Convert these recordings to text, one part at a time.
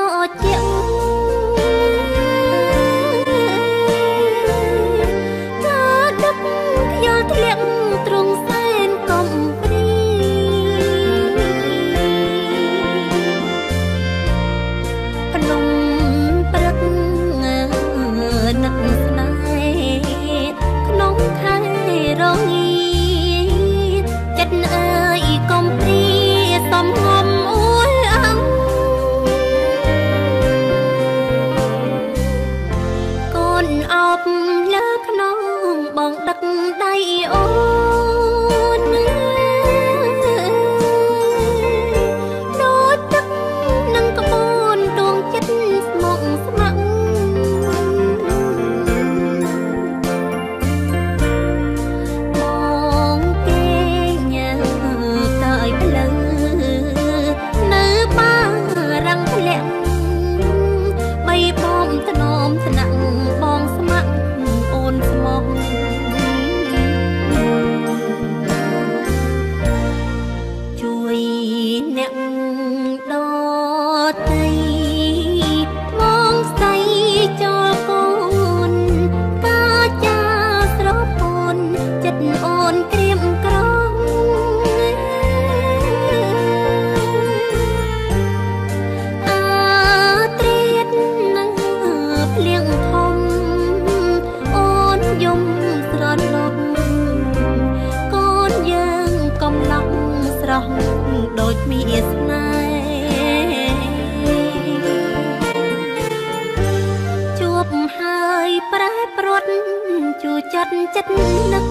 Chấp ចមានស្នេហ៍ជួបហើយប្រែប្រួតជួចិត្តចិត្តនឹក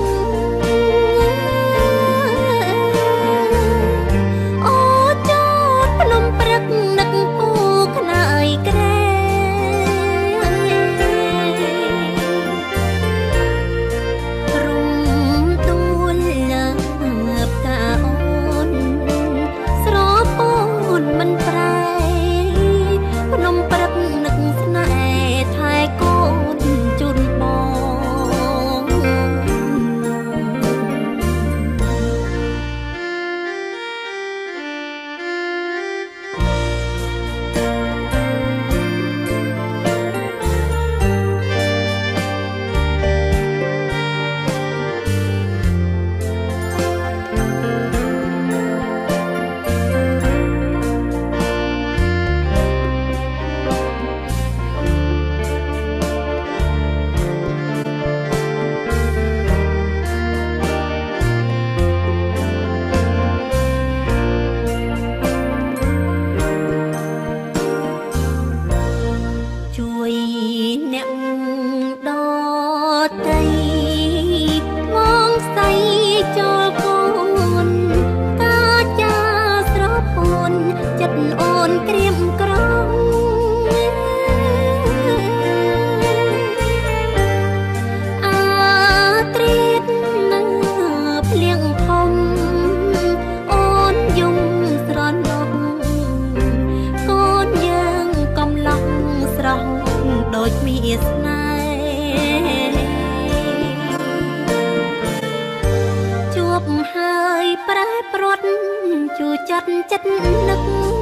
ជួចិត្តចិត្តនឹក